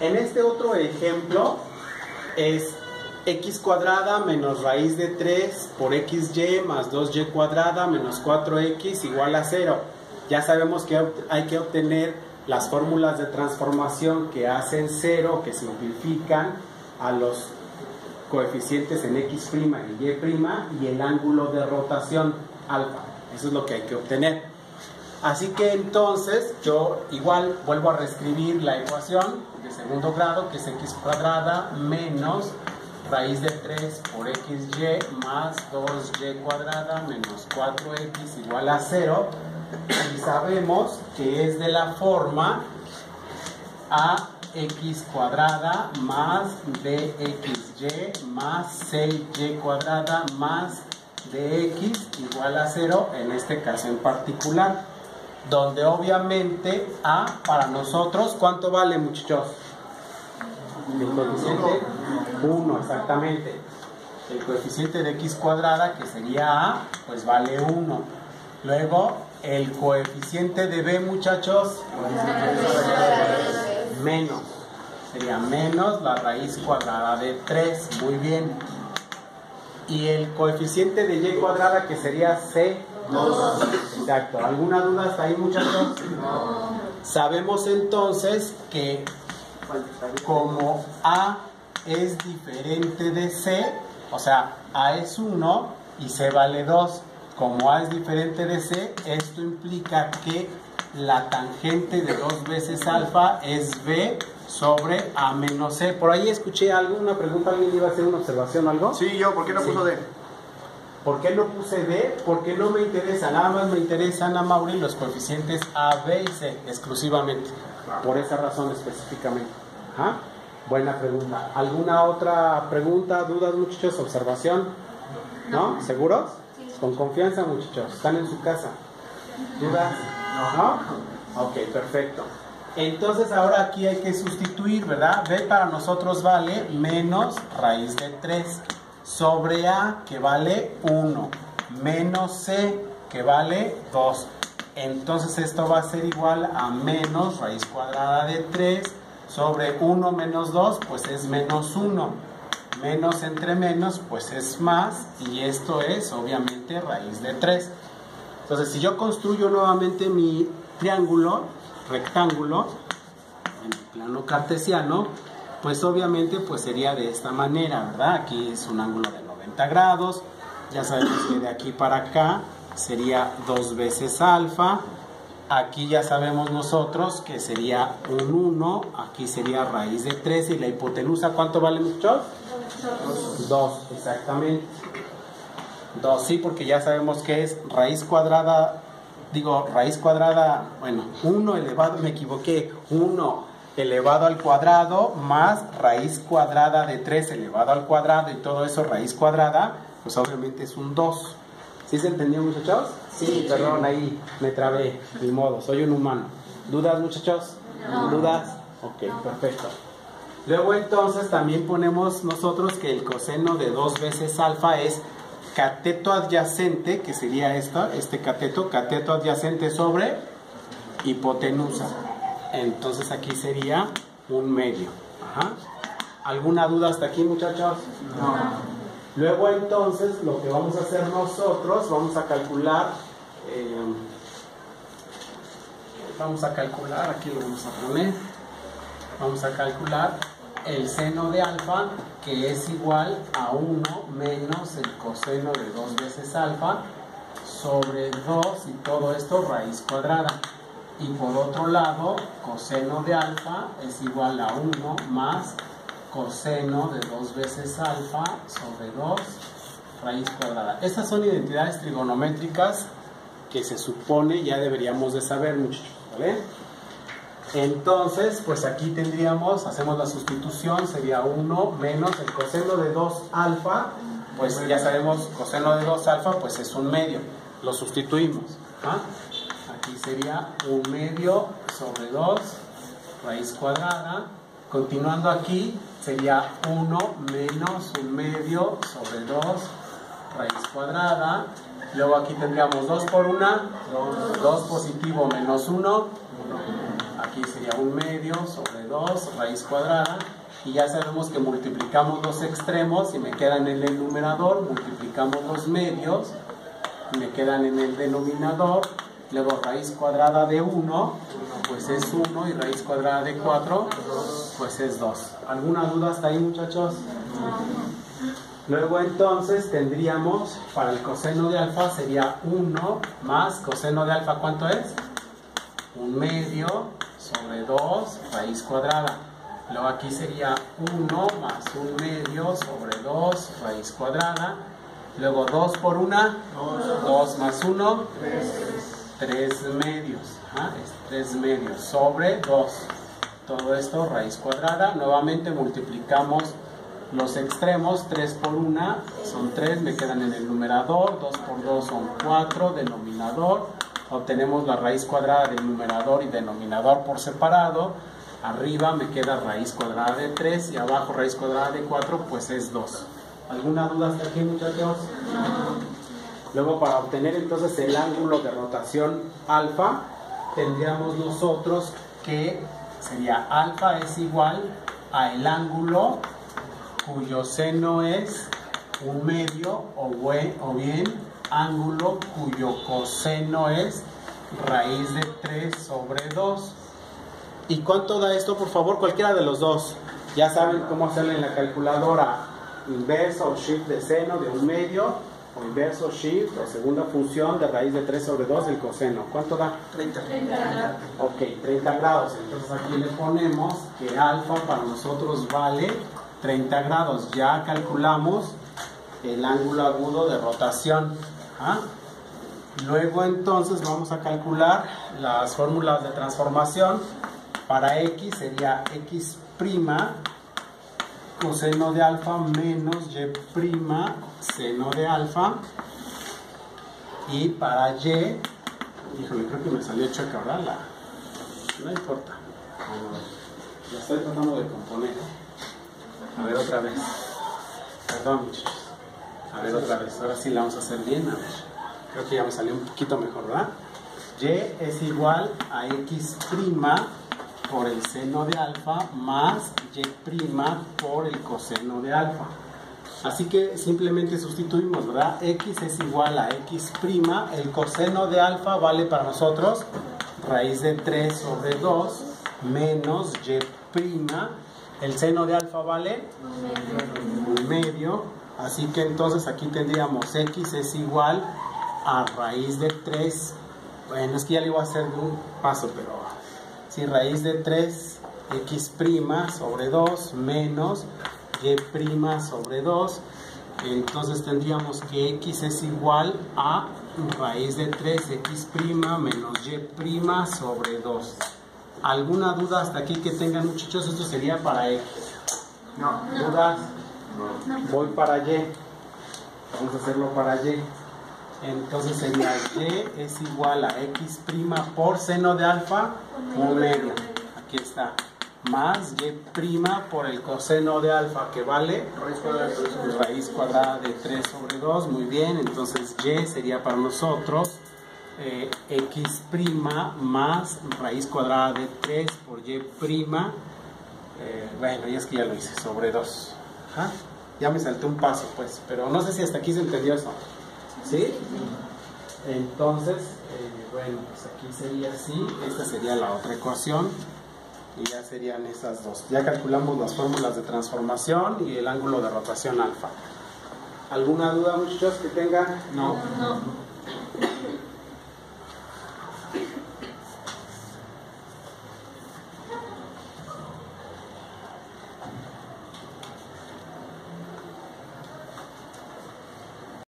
En este otro ejemplo es x cuadrada menos raíz de 3 por xy más 2y cuadrada menos 4x igual a 0. Ya sabemos que hay que obtener las fórmulas de transformación que hacen 0, que simplifican a los coeficientes en x' y y y el ángulo de rotación alfa. Eso es lo que hay que obtener. Así que entonces yo igual vuelvo a reescribir la ecuación de segundo grado, que es x cuadrada menos raíz de 3 por xy más 2y cuadrada menos 4x igual a 0. Y sabemos que es de la forma ax cuadrada más bxy más 6y cuadrada más dx igual a 0 en este caso en particular donde obviamente a para nosotros ¿cuánto vale muchachos? el coeficiente 1 exactamente el coeficiente de x cuadrada que sería a pues vale 1 luego el coeficiente de b muchachos menos sería menos la raíz cuadrada de 3 muy bien y el coeficiente de y cuadrada que sería c. Exacto. ¿Alguna duda hasta ahí, muchachos? Sabemos entonces que como a es diferente de c, o sea, a es 1 y c vale 2. Como a es diferente de c, esto implica que la tangente de 2 veces alfa es b sobre A menos C. Por ahí escuché algo, una pregunta, ¿alguien iba a hacer una observación o algo? Sí, yo, ¿por qué no puso D? ¿Por qué no puse D? Porque no me interesa, nada más me interesan a Mauri los coeficientes A, B y C exclusivamente. Por esa razón específicamente. Buena pregunta. ¿Alguna otra pregunta, dudas, muchachos? ¿Observación? ¿No? ¿Seguros? Con confianza, muchachos. Están en su casa. ¿Dudas? ¿No? Ok, perfecto. Entonces ahora aquí hay que sustituir, ¿verdad? B para nosotros vale menos raíz de 3 sobre A que vale 1 menos C que vale 2. Entonces esto va a ser igual a menos raíz cuadrada de 3 sobre 1 menos 2 pues es menos 1. Menos entre menos pues es más y esto es obviamente raíz de 3. Entonces si yo construyo nuevamente mi triángulo, rectángulo en el plano cartesiano, pues obviamente pues sería de esta manera, ¿verdad? Aquí es un ángulo de 90 grados, ya sabemos que de aquí para acá sería dos veces alfa, aquí ya sabemos nosotros que sería un 1, aquí sería raíz de 3 y la hipotenusa, ¿cuánto vale mucho? 2, exactamente. 2, sí, porque ya sabemos que es raíz cuadrada digo, raíz cuadrada, bueno, 1 elevado, me equivoqué, 1 elevado al cuadrado más raíz cuadrada de 3 elevado al cuadrado y todo eso raíz cuadrada, pues obviamente es un 2. ¿Sí se entendió muchachos? Sí, perdón, ahí me trabé, ni modo, soy un humano. ¿Dudas muchachos? ¿Dudas? Ok, perfecto. Luego entonces también ponemos nosotros que el coseno de 2 veces alfa es cateto adyacente, que sería esta, este cateto, cateto adyacente sobre hipotenusa. Entonces aquí sería un medio. ¿Alguna duda hasta aquí, muchachos? No. Luego entonces lo que vamos a hacer nosotros, vamos a calcular, eh, vamos a calcular, aquí lo vamos a poner, vamos a calcular el seno de alfa que es igual a 1 menos el coseno de 2 veces alfa sobre 2 y todo esto raíz cuadrada. Y por otro lado, coseno de alfa es igual a 1 más coseno de 2 veces alfa sobre 2 raíz cuadrada. Estas son identidades trigonométricas que se supone ya deberíamos de saber muchachos. Entonces, pues aquí tendríamos, hacemos la sustitución, sería 1 menos el coseno de 2 alfa, pues ya sabemos, coseno de 2 alfa, pues es un medio, lo sustituimos. ¿ah? Aquí sería un medio sobre 2, raíz cuadrada. Continuando aquí, sería 1 menos un medio sobre 2, raíz cuadrada. Luego aquí tendríamos 2 por 1, 2 positivo menos 1, aquí sería sería un medio sobre 2 raíz cuadrada y ya sabemos que multiplicamos los extremos y me quedan en el numerador, multiplicamos los medios y me quedan en el denominador, luego raíz cuadrada de 1 pues es 1 y raíz cuadrada de 4 pues es 2. ¿Alguna duda hasta ahí muchachos? Luego entonces tendríamos para el coseno de alfa sería 1 más coseno de alfa, ¿cuánto es? Un medio sobre 2 raíz cuadrada. Luego aquí sería 1 más un medio sobre 2 raíz cuadrada. Luego 2 por 1, 2 más 1, 3 medios. Es 3 medios sobre 2. Todo esto raíz cuadrada. Nuevamente multiplicamos los extremos, 3 por 1 son 3, me quedan en el numerador, 2 por 2 son 4, denominador, obtenemos la raíz cuadrada del numerador y denominador por separado, arriba me queda raíz cuadrada de 3 y abajo raíz cuadrada de 4, pues es 2. ¿Alguna duda hasta aquí muchachos? Luego para obtener entonces el ángulo de rotación alfa, tendríamos nosotros que sería alfa es igual a el ángulo cuyo seno es un medio o, bien ángulo cuyo coseno es raíz de 3 sobre 2. ¿Y cuánto da esto? Por favor, cualquiera de los dos. Ya saben cómo hacerle en la calculadora. Inverso o shift de seno de un medio o inverso shift o segunda función de raíz de 3 sobre 2 del coseno. ¿Cuánto da? 30. 30 grados. Ok, 30 grados. Entonces aquí le ponemos que alfa para nosotros vale 30 grados. Ya calculamos el ángulo agudo de rotación. ¿ah? Luego entonces vamos a calcular las fórmulas de transformación. Para x sería x' coseno de alfa menos y' seno de alfa. Y para y, híjole, creo que me salió chueca, ¿verdad? no importa. La estoy tratando de componer. A ver otra vez. Perdón, muchachos. A ver otra vez. Ahora sí la vamos a hacer bien. A ver. Creo que ya me salió un poquito mejor, ¿verdad? Y es igual a x' por el seno de alfa más y' por el coseno de alfa. Así que simplemente sustituimos, ¿verdad? x es igual a x', el coseno de alfa vale para nosotros raíz de 3 sobre 2 menos y' el seno de alfa vale medio. Así que entonces aquí tendríamos x es igual a raíz de 3. Bueno, es que ya le iba a hacer un paso, pero si raíz de 3 x' sobre 2 menos y' sobre 2. Entonces tendríamos que x es igual a raíz de 3x' menos y' sobre 2. ¿Alguna duda hasta aquí que tengan muchachos? Esto sería para X. No. ¿Dudas? No. Voy para Y. Vamos a hacerlo para Y. Entonces sería Y es igual a X' por seno de alfa medio. Aquí está. Más Y' por el coseno de alfa que vale raíz cuadrada de 3 sobre 2. Muy bien. Entonces Y sería para nosotros eh, x' más raíz cuadrada de 3 por y'. Eh, bueno, ya es que ya lo hice, sobre 2. Ya me salté un paso, pues, pero no sé si hasta aquí se entendió eso. ¿Sí? Entonces, eh, bueno, pues aquí sería así. Esta sería la otra ecuación. Y ya serían esas dos. Ya calculamos las fórmulas de transformación y el ángulo de rotación alfa. ¿Alguna duda, muchachos, que tengan? No. no.